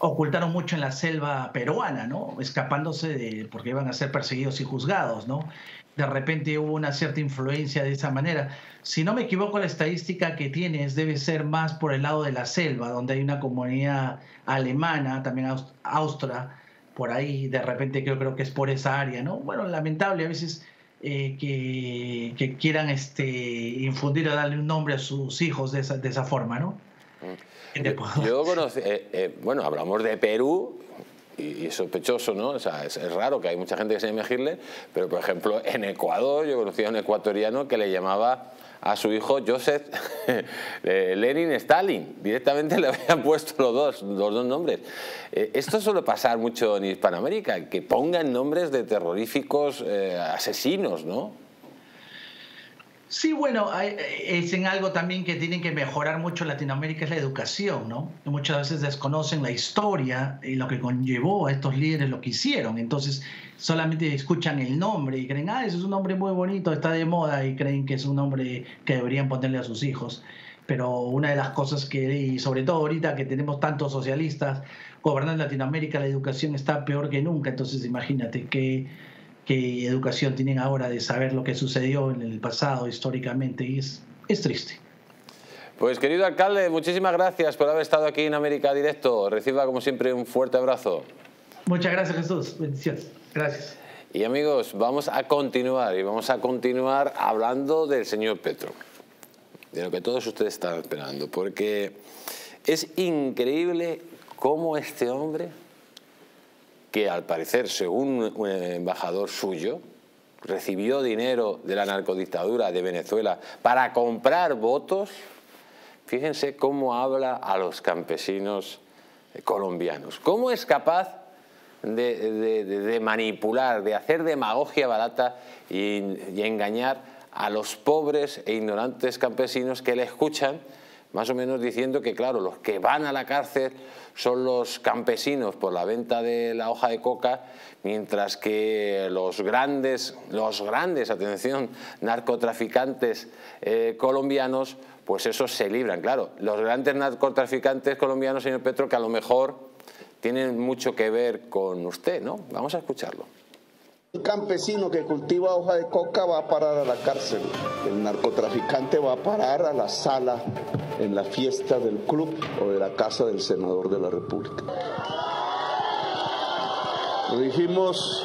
ocultaron mucho en la selva peruana, ¿no? Escapándose de, porque iban a ser perseguidos y juzgados, ¿no? De repente hubo una cierta influencia de esa manera. Si no me equivoco, la estadística que tienes debe ser más por el lado de la selva, donde hay una comunidad alemana, también austria, por ahí, de repente creo, creo que es por esa área, ¿no? Bueno, lamentable a veces eh, que, quieran este, infundir o darle un nombre a sus hijos de esa, de esa forma, ¿no? Yo, conocí, eh, eh, bueno, hablamos de Perú y, es sospechoso, ¿no? O sea, es, raro que hay mucha gente que se llame Hitler, pero por ejemplo en Ecuador yo conocí a un ecuatoriano que le llamaba a su hijo Joseph [laughs] Lenin Stalin. Directamente le habían [laughs] puesto los dos, los dos nombres. Eh, esto suele pasar mucho en Hispanoamérica, que pongan nombres de terroríficos eh, asesinos, ¿no? Sí, bueno, es en algo también que tienen que mejorar mucho Latinoamérica, es la educación, ¿no? Muchas veces desconocen la historia y lo que conllevó a estos líderes, lo que hicieron. Entonces, solamente escuchan el nombre y creen, ah, ese es un nombre muy bonito, está de moda y creen que es un nombre que deberían ponerle a sus hijos. Pero una de las cosas que, y sobre todo ahorita que tenemos tantos socialistas gobernando Latinoamérica, la educación está peor que nunca. Entonces, imagínate que qué educación tienen ahora de saber lo que sucedió en el pasado históricamente y es, es triste. Pues querido alcalde, muchísimas gracias por haber estado aquí en América Directo. Reciba como siempre un fuerte abrazo. Muchas gracias Jesús, bendiciones. Gracias. Y amigos, vamos a continuar y vamos a continuar hablando del señor Petro, de lo que todos ustedes están esperando, porque es increíble cómo este hombre que al parecer, según un embajador suyo, recibió dinero de la narcodictadura de Venezuela para comprar votos, fíjense cómo habla a los campesinos colombianos. ¿Cómo es capaz de, manipular, de hacer demagogia barata y, y engañar a los pobres e ignorantes campesinos que le escuchan más o menos diciendo que, claro, los que van a la cárcel son los campesinos por la venta de la hoja de coca, mientras que los grandes, los grandes, atención, narcotraficantes eh, colombianos, pues esos se libran. Claro, los grandes narcotraficantes colombianos, señor Petro, que a lo mejor tienen mucho que ver con usted, ¿no? Vamos a escucharlo. Un campesino que cultiva hoja de coca va a parar a la cárcel. El narcotraficante va a parar a la sala en la fiesta del club o de la casa del senador de la República. Dijimos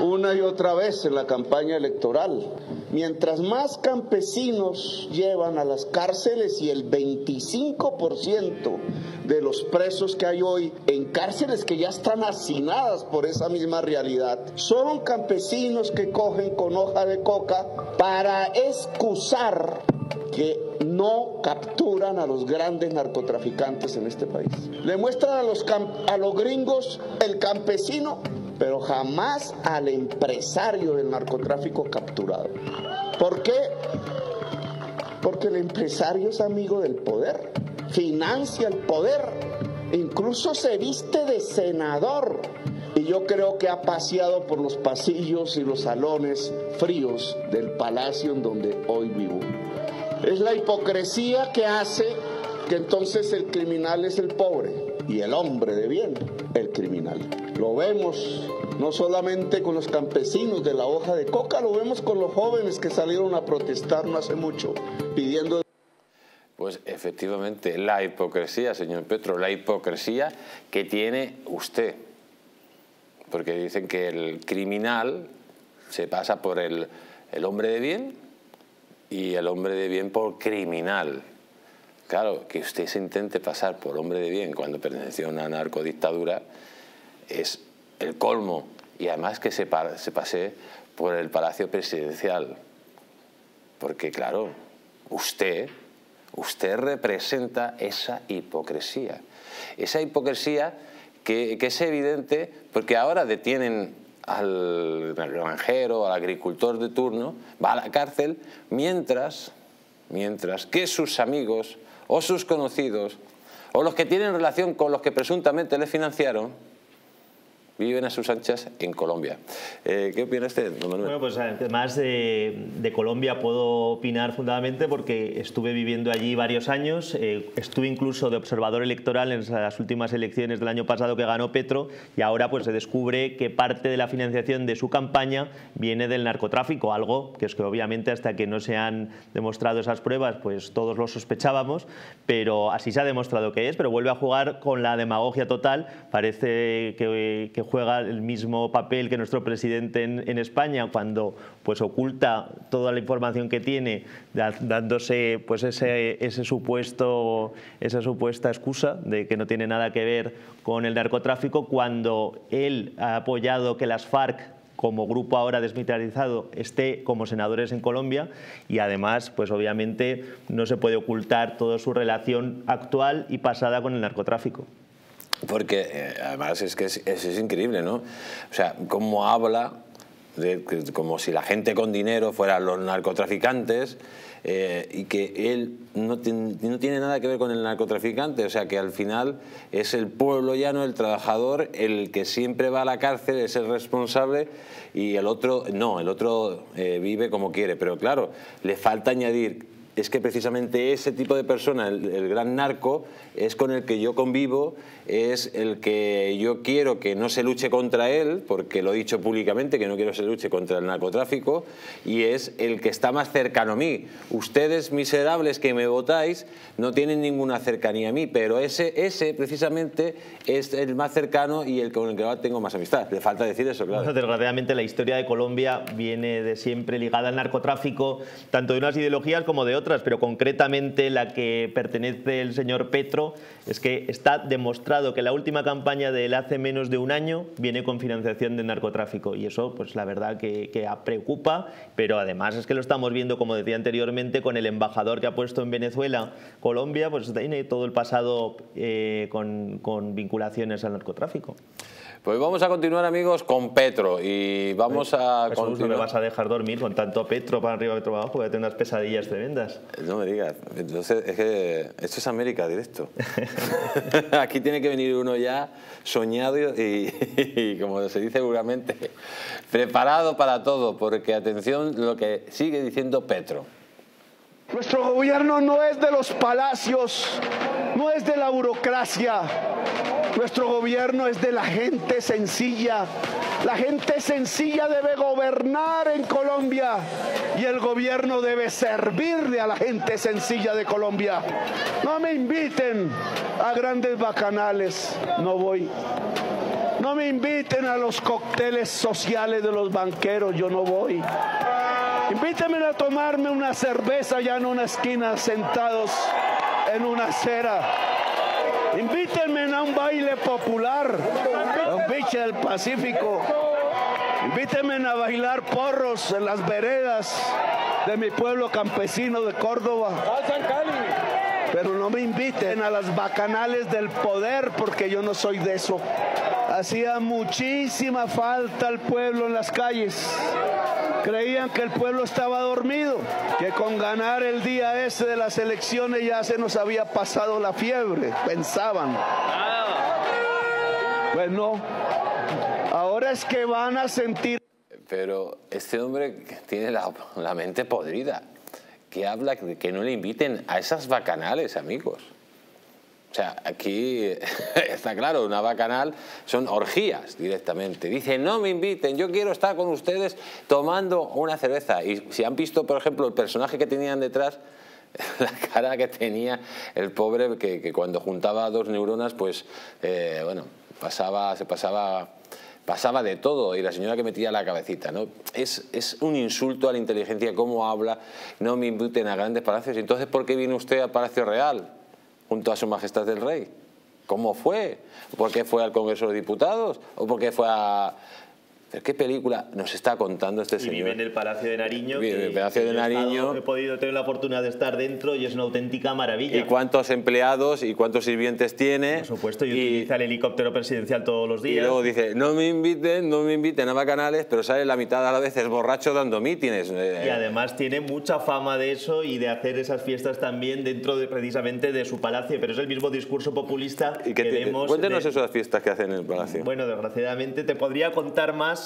una y otra vez en la campaña electoral. Mientras más campesinos llevan a las cárceles y el 25% de los presos que hay hoy en cárceles que ya están hacinadas por esa misma realidad, son campesinos que cogen con hoja de coca para excusar que no capturan a los grandes narcotraficantes en este país. Le muestran a los, a los gringos el campesino pero jamás al empresario del narcotráfico capturado. ¿Por qué? Porque el empresario es amigo del poder, financia el poder, incluso se viste de senador. Y yo creo que ha paseado por los pasillos y los salones fríos del palacio en donde hoy vivo. Es la hipocresía que hace que entonces el criminal es el pobre y el hombre de bien el criminal. Lo vemos no solamente con los campesinos de la hoja de coca, lo vemos con los jóvenes que salieron a protestar no hace mucho pidiendo... Pues efectivamente, la hipocresía, señor Petro, la hipocresía que tiene usted. Porque dicen que el criminal se pasa por el, el hombre de bien y el hombre de bien por criminal. Claro, que usted se intente pasar por hombre de bien cuando perteneció a una narcodictadura es el colmo. Y además que se, se pase por el Palacio Presidencial. Porque claro, usted, usted representa esa hipocresía. Esa hipocresía que, que es evidente porque ahora detienen al granjero, al agricultor de turno, va a la cárcel, mientras, mientras que sus amigos o sus conocidos o los que tienen relación con los que presuntamente le financiaron, viven a sus anchas en Colombia. Eh, ¿Qué opina usted, don Manuel? Bueno, pues además de, de, Colombia puedo opinar fundamentalmente porque estuve viviendo allí varios años, eh, estuve incluso de observador electoral en las últimas elecciones del año pasado que ganó Petro y ahora pues se descubre que parte de la financiación de su campaña viene del narcotráfico, algo que es que obviamente hasta que no se han demostrado esas pruebas pues todos lo sospechábamos, pero así se ha demostrado que es, pero vuelve a jugar con la demagogia total, parece que, que juega el mismo papel que nuestro presidente en, España cuando pues oculta toda la información que tiene dándose pues ese, supuesto esa supuesta excusa de que no tiene nada que ver con el narcotráfico cuando él ha apoyado que las FARC como grupo ahora desmilitarizado esté como senadores en Colombia y además pues obviamente no se puede ocultar toda su relación actual y pasada con el narcotráfico. Porque eh, además es que es, es, increíble, ¿no? O sea, cómo habla como si la gente con dinero fueran los narcotraficantes eh, y que él no, no, tiene nada que ver con el narcotraficante, o sea que al final es el pueblo llano, el trabajador, el que siempre va a la cárcel, es el responsable y el otro no, el otro eh, vive como quiere, pero claro, le falta añadir es que precisamente ese tipo de persona, el, gran narco, es con el que yo convivo, es el que yo quiero que no se luche contra él, porque lo he dicho públicamente que no quiero que se luche contra el narcotráfico, y es el que está más cercano a mí. Ustedes, miserables que me votáis, no tienen ninguna cercanía a mí, pero ese, ese precisamente es el más cercano y el con el que tengo más amistad. Le falta decir eso, claro. desgraciadamente la historia de Colombia viene de siempre ligada al narcotráfico, tanto de unas ideologías como de otras pero concretamente la que pertenece el señor Petro es que está demostrado que la última campaña de él hace menos de un año viene con financiación de narcotráfico y eso pues la verdad que, preocupa, pero además es que lo estamos viendo, como decía anteriormente, con el embajador que ha puesto en Venezuela, Colombia, pues tiene todo el pasado eh, con vinculaciones al narcotráfico. Pues vamos a continuar, amigos, con Petro y vamos a... Jesús, no me vas a dejar dormir con tanto Petro para arriba, Petro para abajo, voy a tener unas pesadillas tremendas. No me digas. Entonces, es que esto es América directo. [laughs] Aquí tiene que venir uno ya soñado y, como se dice seguramente, preparado para todo, porque atención lo que sigue diciendo Petro. Nuestro gobierno no es de los palacios, no es de la burocracia. Nuestro gobierno es de la gente sencilla. La gente sencilla debe gobernar en Colombia y el gobierno debe servirle a la gente sencilla de Colombia. No me inviten a grandes bacanales, no voy. No me inviten a los cócteles sociales de los banqueros, yo no voy. Invítenme a tomarme una cerveza ya en una esquina sentados en una acera. Invítenme a un baile popular, a un biche del Pacífico. Invítenme a bailar porros en las veredas de mi pueblo campesino de Córdoba. Pero no me inviten a las bacanales del poder porque yo no soy de eso. Hacía muchísima falta al pueblo en las calles creían que el pueblo estaba dormido, que con ganar el día ese de las elecciones ya se nos había pasado la fiebre, pensaban. Pues no, ahora es que van a sentir... Pero este hombre tiene la, mente podrida, que habla que no le inviten a esas bacanales, amigos. O sea, aquí [laughs] está claro, una bacanal son orgías directamente. Dice, no me inviten, yo quiero estar con ustedes tomando una cerveza. Y si han visto, por ejemplo, el personaje que tenían detrás, [laughs] la cara que tenía el pobre, que, cuando juntaba dos neuronas, pues, eh, bueno, pasaba, se pasaba pasaba de todo y la señora que metía la cabecita. ¿no? Es, es, un insulto a la inteligencia, cómo habla, no me inviten a grandes palacios. Entonces, ¿por qué viene usted al Palacio Real? Junto a su majestad el rey. ¿Cómo fue? ¿Por qué fue al Congreso de Diputados? ¿O por qué fue a...? ¿Qué película nos está contando este señor? vive en el Palacio de Nariño. Vive en el Palacio de Nariño. He, podido tener la oportunidad de estar dentro y es una auténtica maravilla. ¿Y cuántos empleados y cuántos sirvientes tiene? Por supuesto, y, utiliza el helicóptero presidencial todos los días. Y luego dice, no me inviten, no me inviten a Bacanales, pero sale la mitad a la vez es borracho dando mítines. Y además tiene mucha fama de eso y de hacer esas fiestas también dentro de, precisamente de su palacio, pero es el mismo discurso populista ¿Y que, vemos... Cuéntenos esas fiestas que hacen en el palacio. Bueno, desgraciadamente te podría contar más,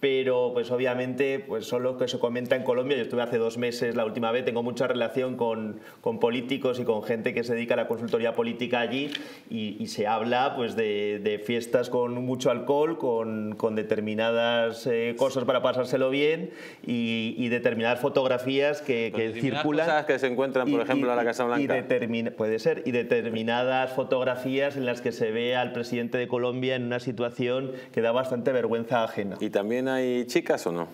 pero pues obviamente pues son los que se comenta en Colombia. Yo estuve hace dos meses la última vez, tengo mucha relación con, con políticos y con gente que se dedica a la consultoría política allí y, se habla pues de, de, fiestas con mucho alcohol, con, con determinadas eh, cosas para pasárselo bien y, y determinadas fotografías que, que circulan. Cosas que se encuentran, por ejemplo, en la Casa Blanca. Y puede ser, y determinadas fotografías en las que se ve al presidente de Colombia en una situación que da bastante vergüenza ajena. Y también hay chicas o no?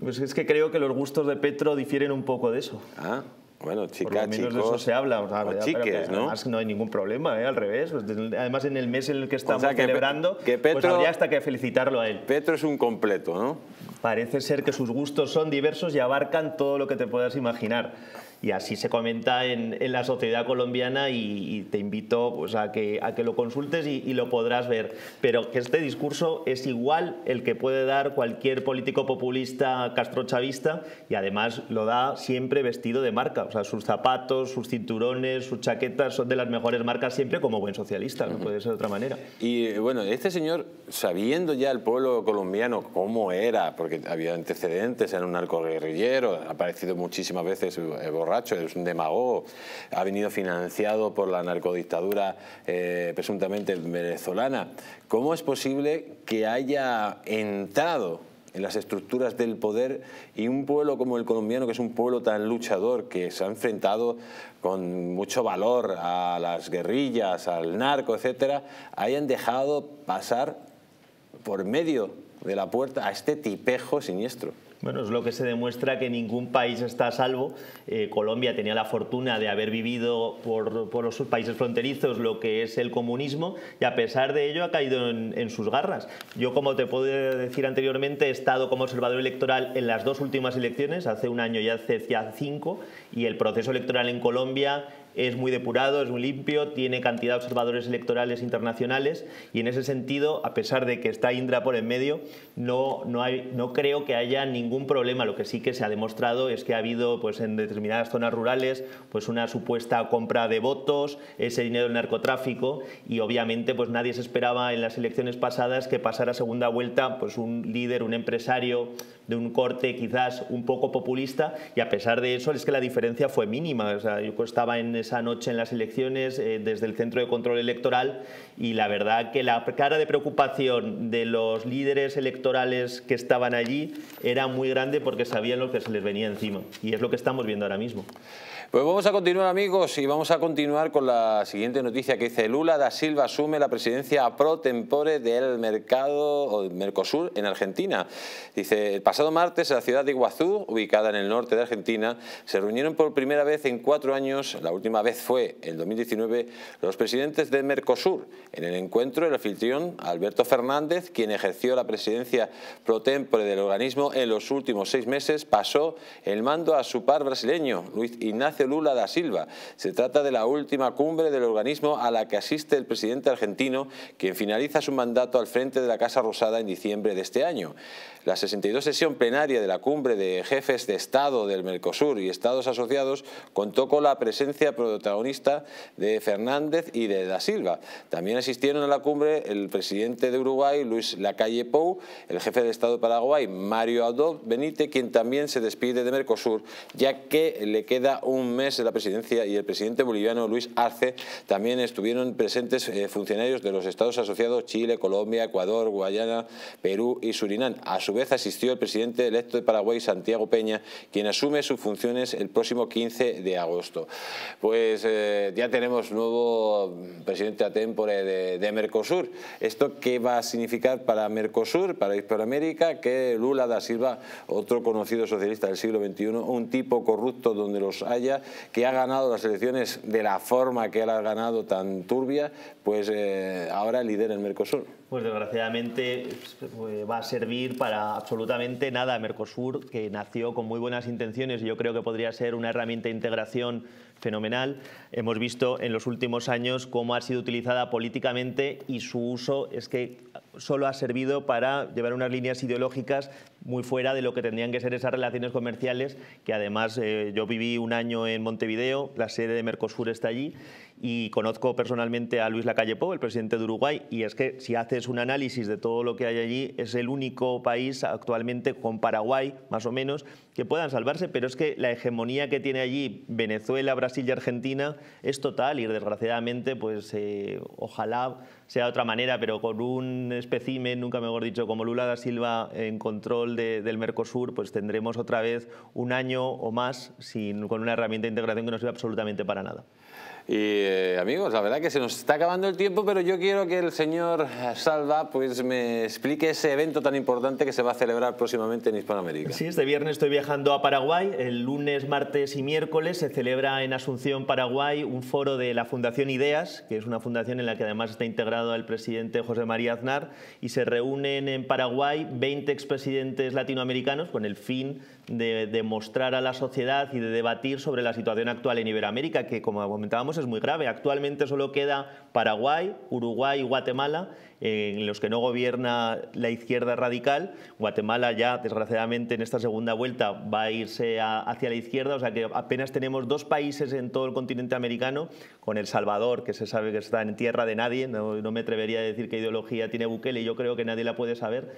Pues es que creo que los gustos de Petro difieren un poco de eso. Ah. Bueno, chicas, chicos, de eso se habla. O, sea, chiques, ¿no? Además no hay ningún problema, ¿eh? al revés. Pues, además en el mes en el que estamos celebrando, que pues Petro, pues habría hasta que felicitarlo a él. Petro es un completo, ¿no? Parece ser que sus gustos son diversos y abarcan todo lo que te puedas imaginar y así se comenta en, en la sociedad colombiana y, te invito pues, a, que, a que lo consultes y, lo podrás ver. Pero que este discurso es igual el que puede dar cualquier político populista castrochavista y además lo da siempre vestido de marca. O sea, sus zapatos, sus cinturones, sus chaquetas son de las mejores marcas siempre como buen socialista, no puede ser de otra manera. Y bueno, este señor, sabiendo ya el pueblo colombiano cómo era, porque había antecedentes en un narco guerrillero, ha aparecido muchísimas veces eh, es un demagogo, ha venido financiado por la narcodictadura eh, presuntamente venezolana. ¿Cómo es posible que haya entrado en las estructuras del poder y un pueblo como el colombiano, que es un pueblo tan luchador, que se ha enfrentado con mucho valor a las guerrillas, al narco, etcétera, hayan dejado pasar por medio de la puerta a este tipejo siniestro? Bueno, es lo que se demuestra que ningún país está a salvo. Eh, Colombia tenía la fortuna de haber vivido por, por, los países fronterizos lo que es el comunismo y a pesar de ello ha caído en, sus garras. Yo, como te puedo decir anteriormente, he estado como observador electoral en las dos últimas elecciones, hace un año y hace cinco, y el proceso electoral en Colombia es muy depurado, es muy limpio, tiene cantidad de observadores electorales internacionales y en ese sentido, a pesar de que está Indra por en medio, no, no, hay, no creo que haya ningún problema. Lo que sí que se ha demostrado es que ha habido pues, en determinadas zonas rurales pues, una supuesta compra de votos, ese dinero del narcotráfico y obviamente pues, nadie se esperaba en las elecciones pasadas que pasara a segunda vuelta pues, un líder, un empresario de un corte quizás un poco populista y a pesar de eso es que la diferencia fue mínima. O sea, yo estaba en esa noche en las elecciones eh, desde el Centro de Control Electoral y la verdad que la cara de preocupación de los líderes electorales que estaban allí era muy grande porque sabían lo que se les venía encima y es lo que estamos viendo ahora mismo. Pues vamos a continuar amigos y vamos a continuar con la siguiente noticia que dice Lula da Silva asume la presidencia pro tempore del mercado Mercosur en Argentina. Dice, el pasado martes en la ciudad de Iguazú, ubicada en el norte de Argentina, se reunieron por primera vez en cuatro años, la última vez fue en 2019, los presidentes de Mercosur. En el encuentro el anfitrión Alberto Fernández, quien ejerció la presidencia pro tempore del organismo en los últimos seis meses, pasó el mando a su par brasileño, Luis Ignacio Lula da Silva. Se trata de la última cumbre del organismo a la que asiste el presidente argentino, quien finaliza su mandato al frente de la Casa Rosada en diciembre de este año. La 62 sesión plenaria de la cumbre de jefes de Estado del Mercosur y Estados asociados contó con la presencia protagonista de Fernández y de Da Silva. También asistieron a la cumbre el presidente de Uruguay, Luis Lacalle Pou, el jefe de Estado de Paraguay, Mario Aldo Benítez, quien también se despide de Mercosur, ya que le queda un mes de la presidencia y el presidente boliviano Luis Arce también estuvieron presentes eh, funcionarios de los Estados asociados Chile, Colombia, Ecuador, Guayana, Perú y Surinam. A su vez asistió el presidente electo de Paraguay, Santiago Peña, quien asume sus funciones el próximo 15 de agosto. Pues eh, ya tenemos nuevo presidente a tempore de, Mercosur. ¿Esto qué va a significar para Mercosur, para Hispanoamérica? Que Lula da Silva, otro conocido socialista del siglo XXI, un tipo corrupto donde los haya, Que ha ganado las elecciones de la forma que él ha ganado, tan turbia, pues eh, ahora lidera el Mercosur. Pues desgraciadamente pues, va a servir para absolutamente nada. Mercosur, que nació con muy buenas intenciones y yo creo que podría ser una herramienta de integración fenomenal. Hemos visto en los últimos años cómo ha sido utilizada políticamente y su uso es que solo ha servido para llevar unas líneas ideológicas muy fuera de lo que tendrían que ser esas relaciones comerciales, que además eh, yo viví un año en Montevideo, la sede de Mercosur está allí, y conozco personalmente a Luis Lacalle Pou, el presidente de Uruguay, y es que si haces un análisis de todo lo que hay allí, es el único país actualmente con Paraguay, más o menos, que puedan salvarse, pero es que la hegemonía que tiene allí Venezuela, Brasil y Argentina es total y desgraciadamente, pues eh, ojalá sea de otra manera, pero con un nunca mejor dicho, como Lula da Silva en control del Mercosur, pues tendremos otra vez un año o más sin, con una herramienta de integración que no sirve absolutamente para nada. Y eh, amigos, la verdad que se nos está acabando el tiempo, pero yo quiero que el señor Salva pues, me explique ese evento tan importante que se va a celebrar próximamente en Hispanoamérica. Sí, este viernes estoy viajando a Paraguay. El lunes, martes y miércoles se celebra en Asunción, Paraguay, un foro de la Fundación Ideas, que es una fundación en la que además está integrado el presidente José María Aznar, y se reúnen en Paraguay 20 expresidentes latinoamericanos con el fin de, de mostrar a la sociedad y de debatir sobre la situación actual en Iberoamérica, que como comentábamos es muy grave. Actualmente solo queda Paraguay, Uruguay y Guatemala, en los que no gobierna la izquierda radical. Guatemala ya, desgraciadamente, en esta segunda vuelta va a irse hacia la izquierda, o sea que apenas tenemos dos países en todo el continente americano, con El Salvador, que se sabe que está en tierra de nadie, no, no me atrevería a decir qué ideología tiene Bukele, yo creo que nadie la puede saber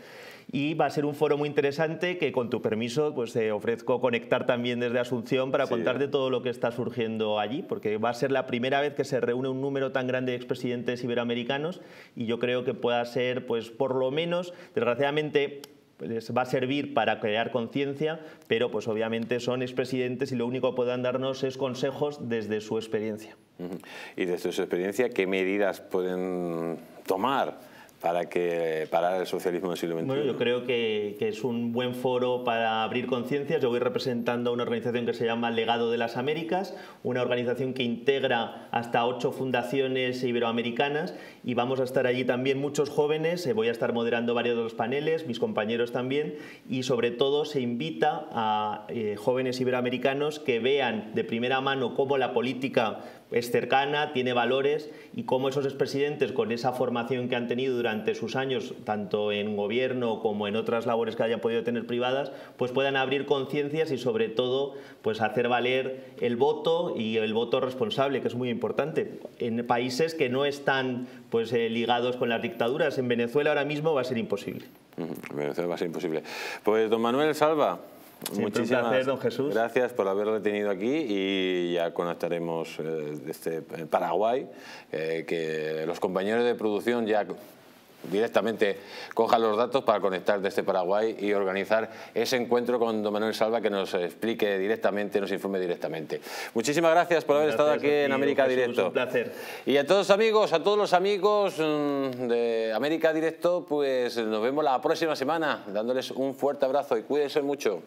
y va a ser un foro muy interesante que con tu permiso pues te ofrezco conectar también desde Asunción para contarte todo lo que está surgiendo allí, porque va a ser la primera vez que se reúne un número tan grande de expresidentes iberoamericanos y yo creo que pueda ser pues por lo menos, desgraciadamente les va a servir para crear conciencia, pero pues obviamente son expresidentes y lo único que puedan darnos es consejos desde su experiencia. Y desde su experiencia, ¿qué medidas pueden tomar para que parar el socialismo del siglo XXI? Bueno, yo creo que, que es un buen foro para abrir conciencias. Yo voy representando una organización que se llama Legado de las Américas, una organización que integra hasta ocho fundaciones iberoamericanas y vamos a estar allí también muchos jóvenes. Eh, voy a estar moderando varios de los paneles, mis compañeros también, y sobre todo se invita a eh, jóvenes iberoamericanos que vean de primera mano cómo la política es cercana, tiene valores y cómo esos expresidentes con esa formación que han tenido durante sus años, tanto en gobierno como en otras labores que hayan podido tener privadas, pues puedan abrir conciencias y sobre todo pues hacer valer el voto y el voto responsable, que es muy importante. En países que no están pues eh, ligados con las dictaduras, en Venezuela ahora mismo va a ser imposible. En Venezuela va a ser imposible. Pues don Manuel Salva, Muchísimas un placer, don Jesús. Gracias por haberlo tenido aquí y ya conectaremos eh, desde Paraguay, eh, que los compañeros de producción ya directamente cojan los datos para conectar desde Paraguay y organizar ese encuentro con don Manuel Salva que nos explique directamente, nos informe directamente. Muchísimas gracias por haber estado aquí en América Directo. Un placer. Y a todos amigos, a todos los amigos mm, de América Directo, pues nos vemos la próxima semana, dándoles un fuerte abrazo y cuídense mucho.